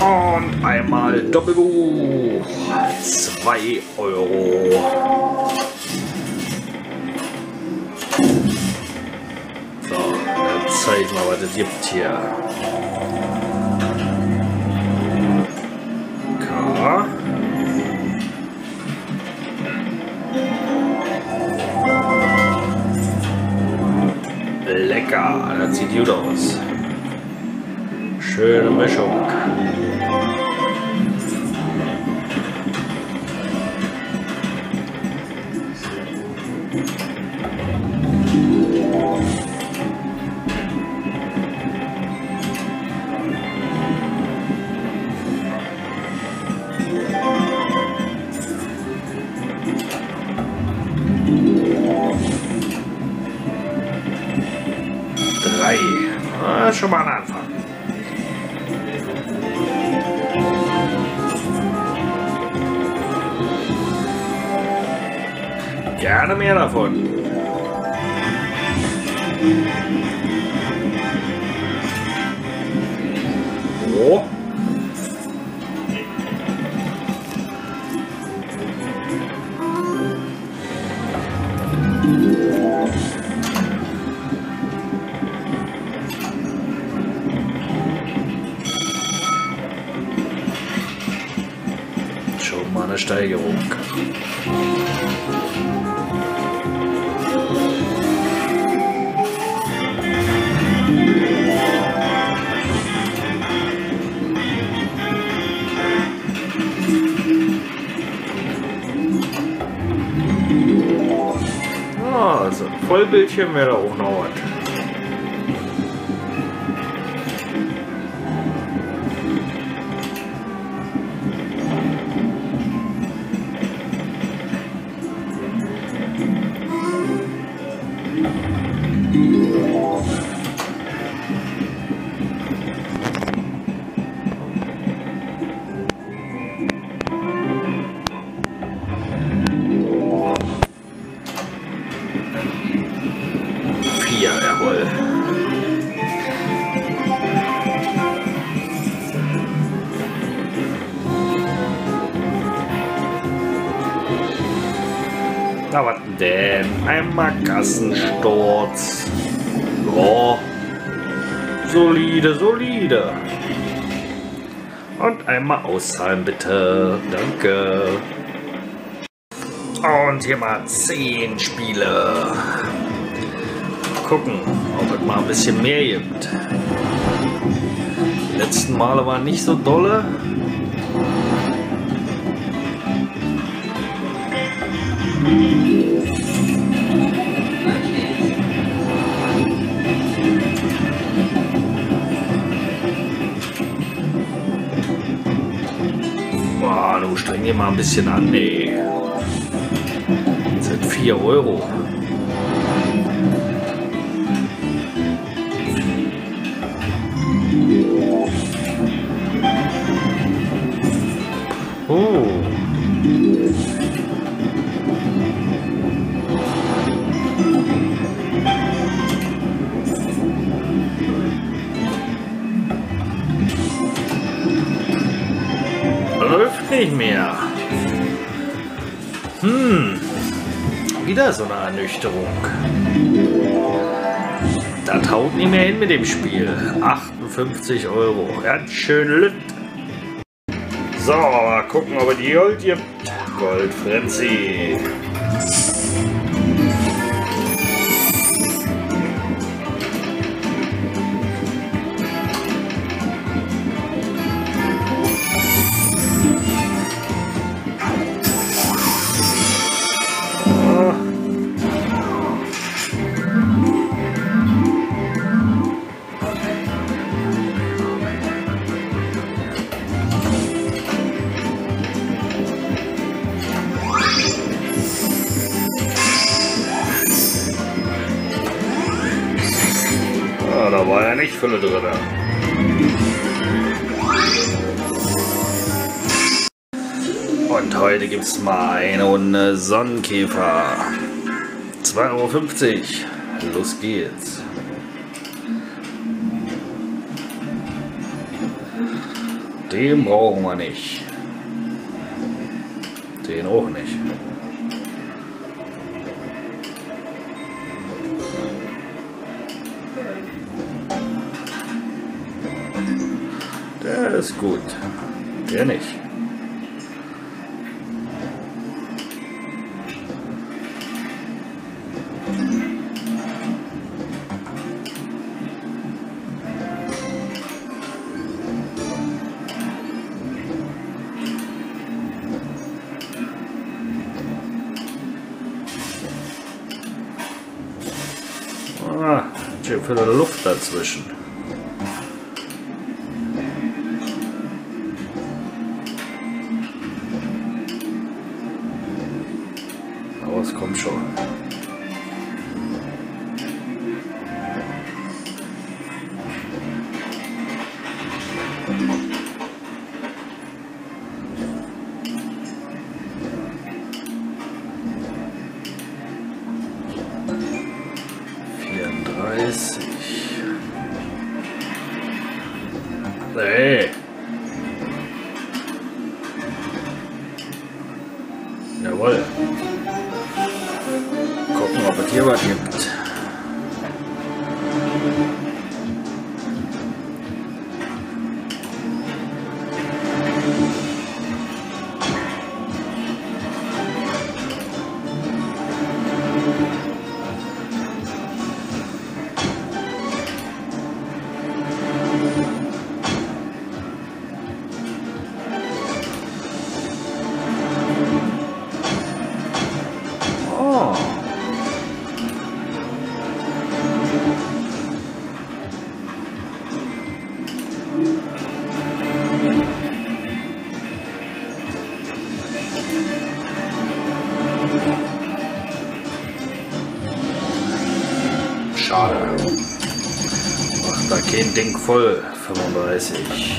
Und einmal Doppelbuch. 2 Euro. So, dann zeig ich mal, was es gibt hier. K. Lecker, das sieht gut aus. Schöne Mischung. Drei. Ah, schon mal ein Anfang. Gerne mehr davon. Oh. Schon mal eine Steigerung. Vollbildschirm wäre auch noch was. Ja. Solide, solide. Und einmal auszahlen, bitte. Danke. Und hier mal 10 Spiele gucken, ob es mal ein bisschen mehr gibt. Die letzten Male waren nicht so dolle. Boah, dir mal ein bisschen an, ey. Das sind 4 Euro. Oh. Nicht mehr. Hm. Wieder so eine Ernüchterung. Das haut nicht mehr hin mit dem Spiel. 58 Euro. Ganz schön lütt. So, mal gucken, ob es die Gold gibt. Gold Fülle drin. Und heute gibt es mal eine Runde Sonnenkäfer. 2,50 Euro. Los geht's. Den brauchen wir nicht. Den auch nicht. Ist gut. Der nicht. Ah, schön viel Luft dazwischen. Nee. Jawohl. Gucken, ob es hier was gibt. Schade. Macht da kein Ding voll. 35.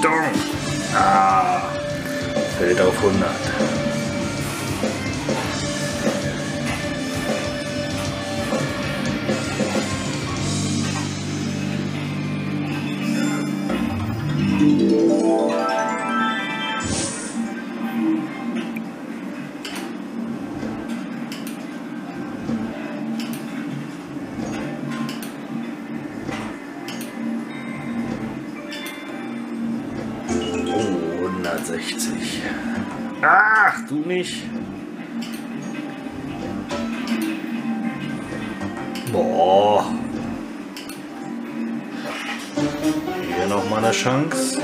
Richtung. Ah, fällt auf 100. Boah. Hier noch mal eine Chance.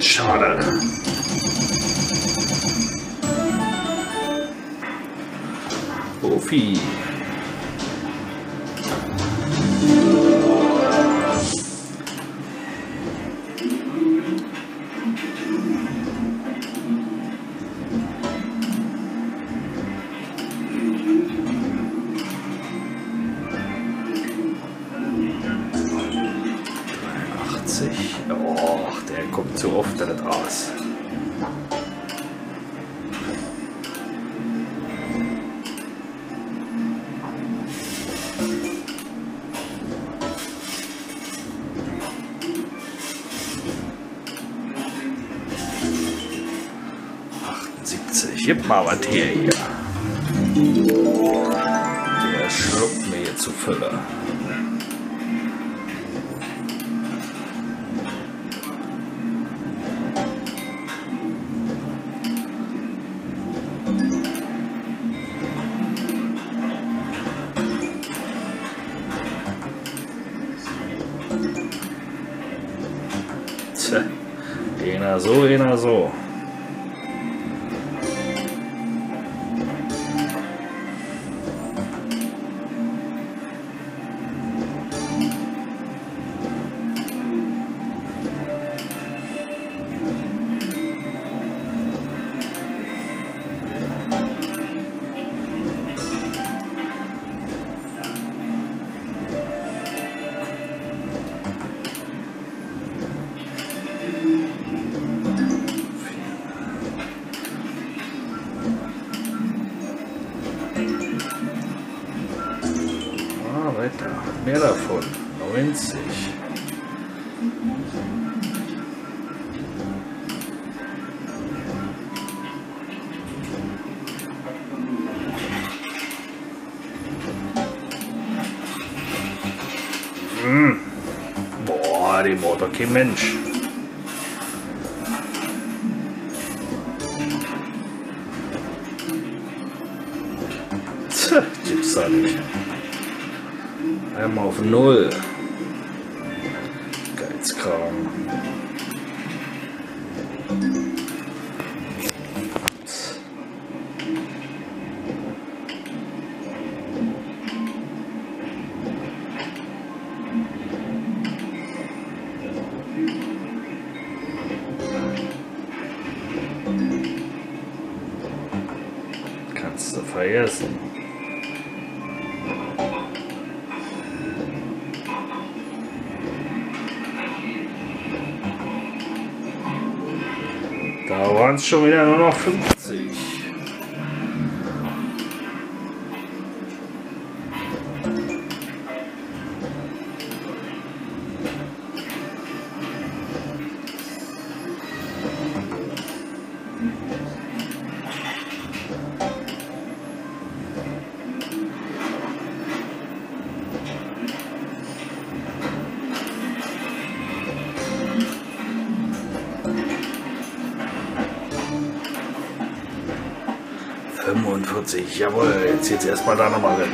Schade. Profi. Her hier. Der schluckt mir hier zu Fülle. Tja, einer so, einer so. Mehr davon. 90. Hm. Boah, die Motor kein Mensch. Null. Geizkram. Kannst du vergessen. sun's showing out off. 45, jawohl, jetzt jetzt erstmal da nochmal rein.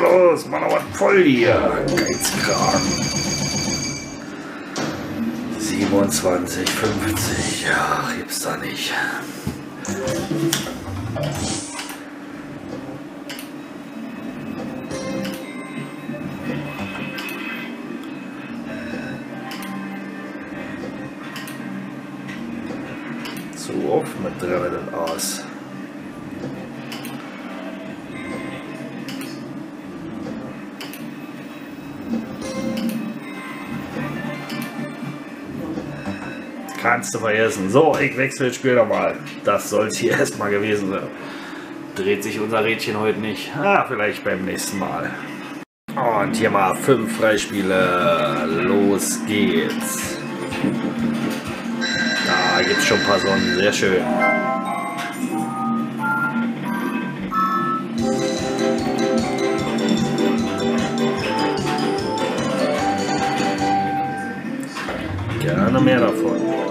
Los, Mann, aber voll hier. Geiz 27, 50, ja, gibt's da nicht. Kannst du vergessen. So, ich wechsle das Spiel nochmal. Das soll es hier erstmal gewesen sein. Dreht sich unser Rädchen heute nicht. Ah, vielleicht beim nächsten Mal. Und hier mal fünf Freispiele. Los geht's. Da gibt's schon ein paar Sonnen. Sehr schön. Gerne mehr davon.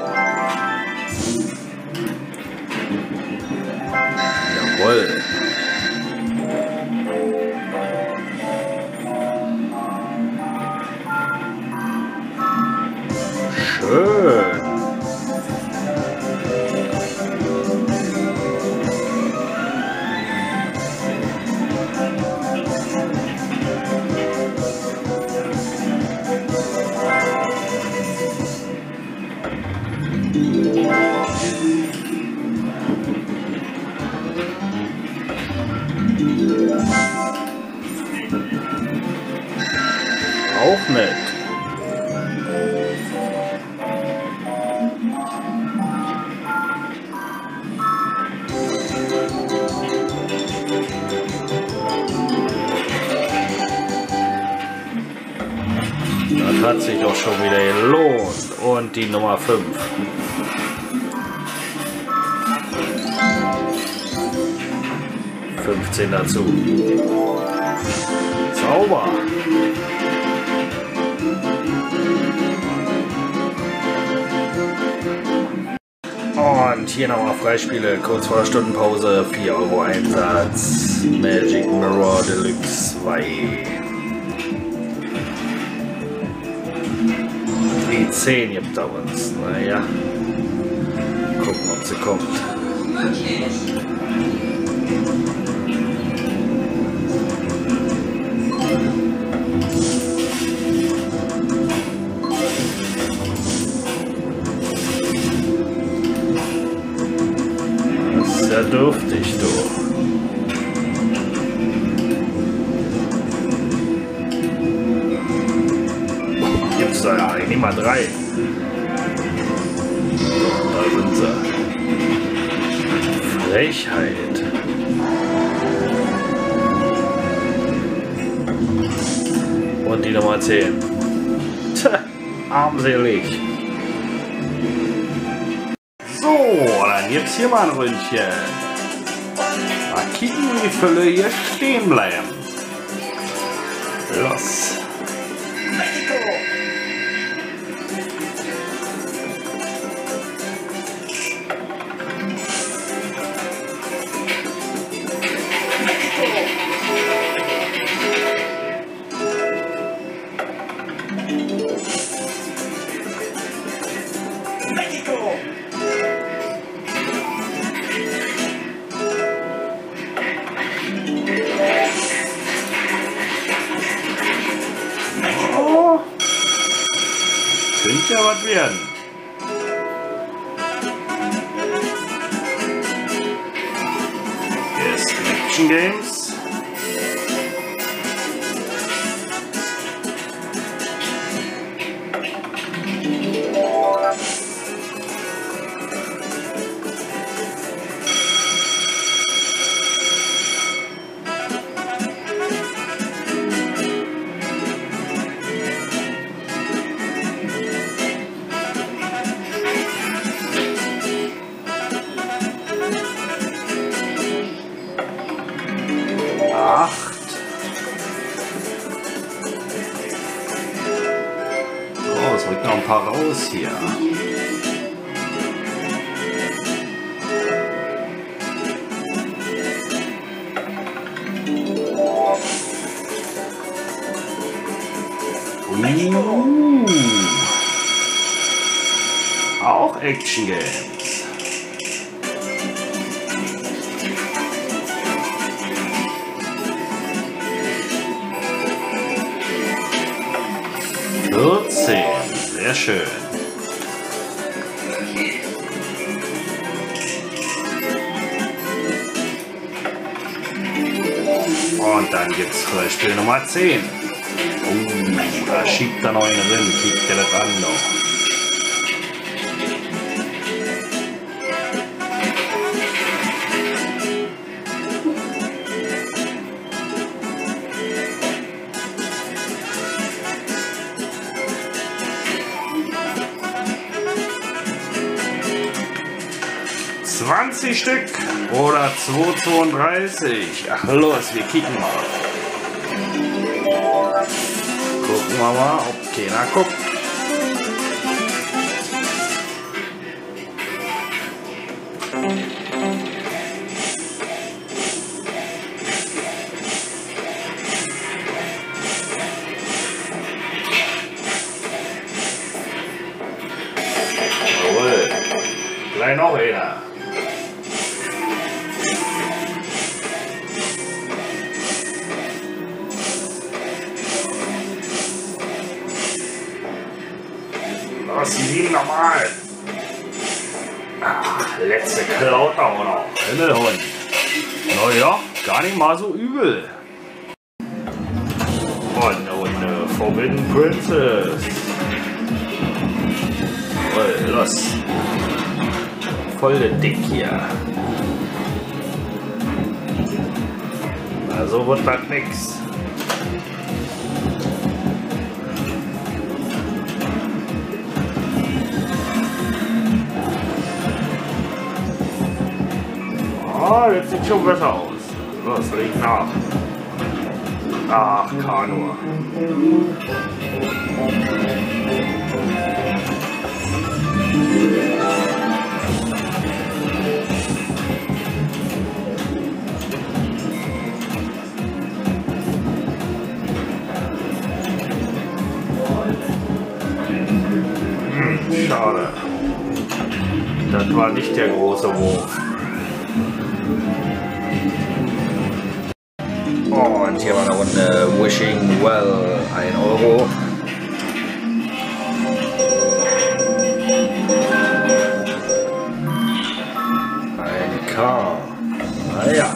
15 dazu. Sauber. Und hier nochmal Freispiele, kurz vor der Stundenpause, 4 Euro Einsatz, Magic Mirror Deluxe 2. Die 10 gibt da uns, naja. Gucken, ob sie kommt. Mal drei. Da sind sie. Frechheit. Und die Nummer 10. Tja, armselig. So, dann gibt's hier mal ein Ründchen. Mal kicken, wie die Fülle hier stehen bleiben. Los. Könnte ja was werden. Ist Action Games. Uh. Auch Action Games. Sehr schön. Und dann gibt's Freispiel Nummer 10. Oh, da schiebt er noch einen drin, kickt er das an noch. Zwanzig Stück oder 232. Ach los, wir kicken mal. Gucken wir mal, ob And I Cook. gar nicht mal so übel. One oh, Runde Forbidden Princess. Voll los. Voll dick hier. Also wird das nix. Oh, jetzt sieht schon besser aus. Was liegt nach? Ach, Kanu. Hm, schade. Das war nicht der große Wurf. Und hier war eine Runde Wishing Well, 1 Euro. Ein K. Naja.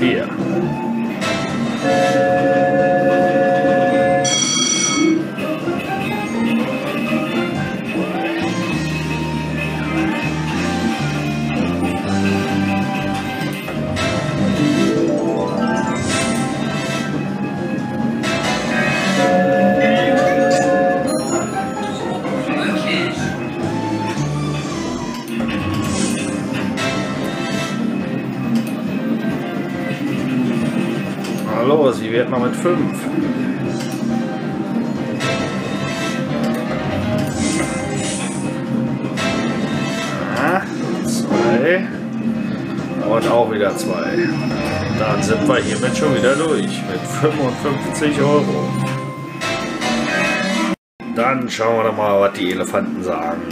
Vier. Man mit 5? Zwei. Und auch wieder zwei. Dann sind wir hiermit schon wieder durch mit 55 Euro. Dann schauen wir doch mal, was die Elefanten sagen.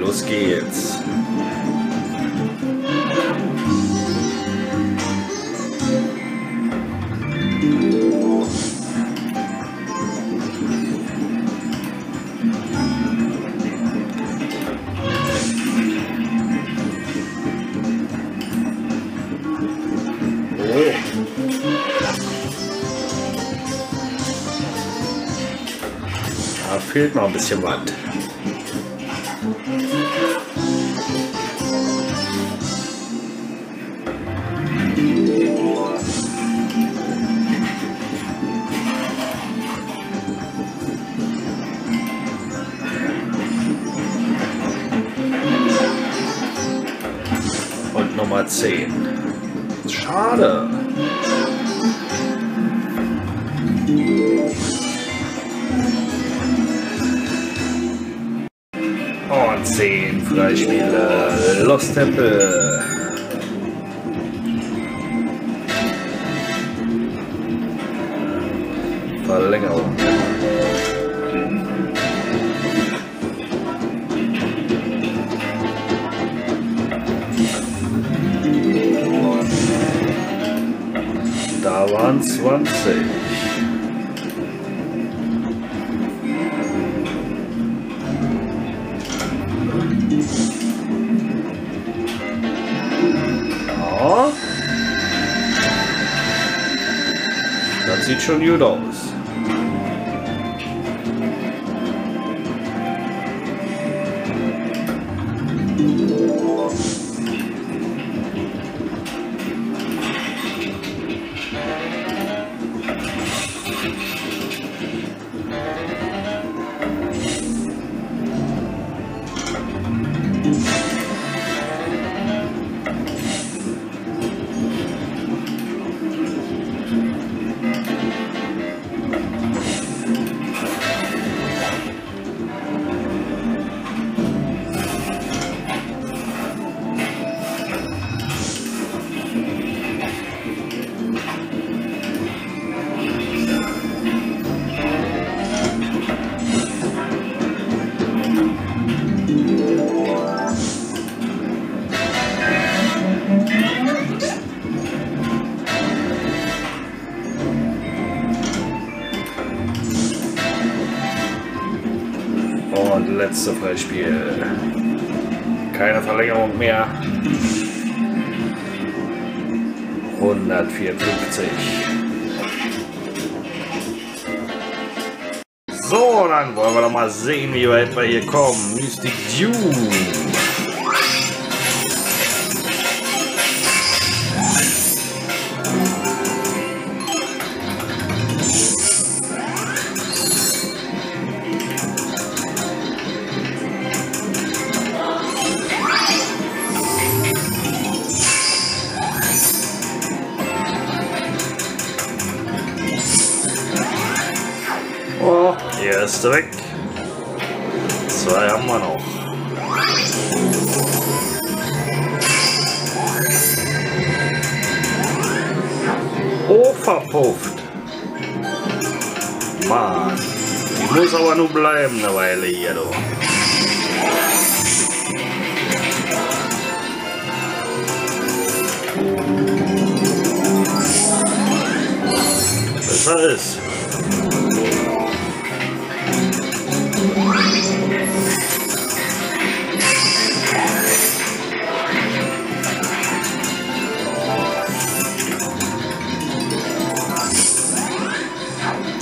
Los geht's. Fehlt noch ein bisschen was. Und Nummer 10. Schade. Lost Temple. Verlängerung. Da waren 20. Das aus. Und letzte Freispiel. Keine Verlängerung mehr. 154. So, dann wollen wir doch mal sehen, wie weit wir hier kommen. Mystic Nächste weg. Zwei haben wir noch. Oh, verpufft. Mann. Die muss aber nur bleiben eine Weile hier, du. Besser ist.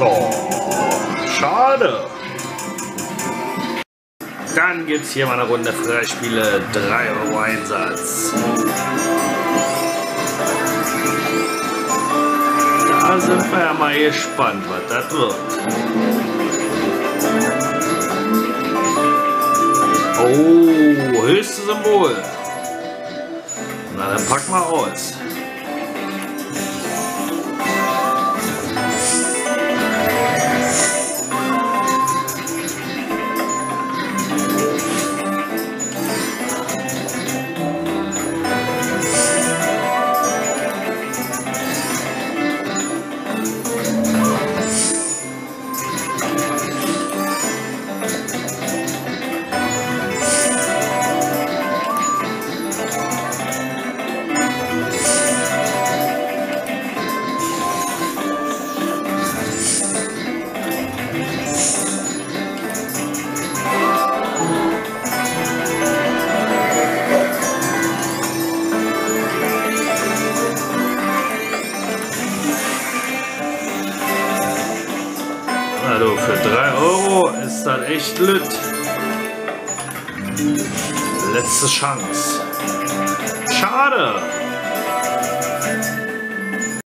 Oh, schade. Dann gibt es hier mal eine Runde Freispiele. 3 Euro Einsatz. Da sind wir ja mal gespannt, was das wird. Oh, höchste Symbol. Na, dann packen wir aus.